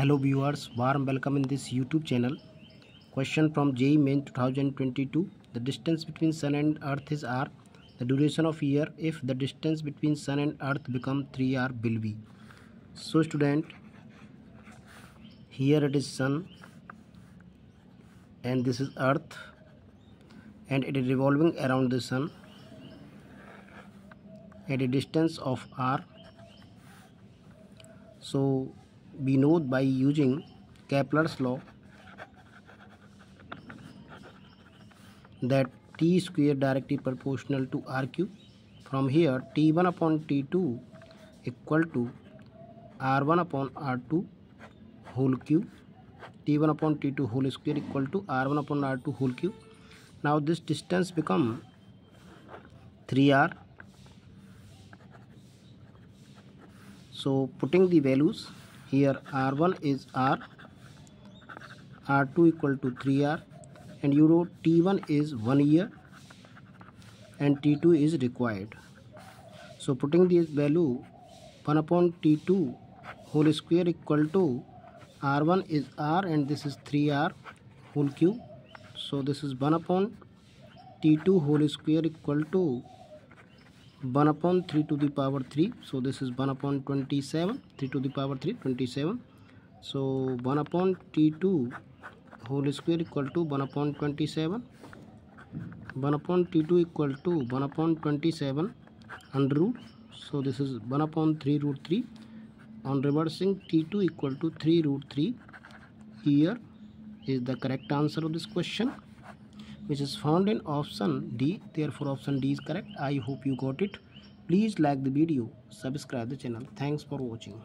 Hello viewers, warm welcome in this YouTube channel. Question from JEE Main 2022. The distance between Sun and Earth is R. The duration of year if the distance between Sun and Earth become 3R will be. So student, here it is Sun and this is Earth and it is revolving around the Sun at a distance of R. So we know by using Kepler's law that t square directly proportional to r cube. From here t1 upon t2 equal to r1 upon r2 whole cube. T1 upon t2 whole square equal to r1 upon r2 whole cube. Now this distance become 3r so putting the values here r1 is r. R2 equal to 3r and you know t1 is 1 year. And t2 is required. So putting this value 1 upon t2 whole square equal to r1 is r and this is 3r whole cube. So this is 1 upon t2 whole square equal to 1 upon 3 to the power 3 so this is 1 upon 27 3 to the power 3 27 so 1 upon t2 whole square equal to 1 upon 27 1 upon t2 equal to 1 upon 27 under root. So this is 1 upon 3 root 3 on reversing t2 equal to 3 root 3 here is the correct answer of this question which is found in option D. Therefore, option D is correct. I hope you got it. Please like the video, subscribe the channel. Thanks for watching.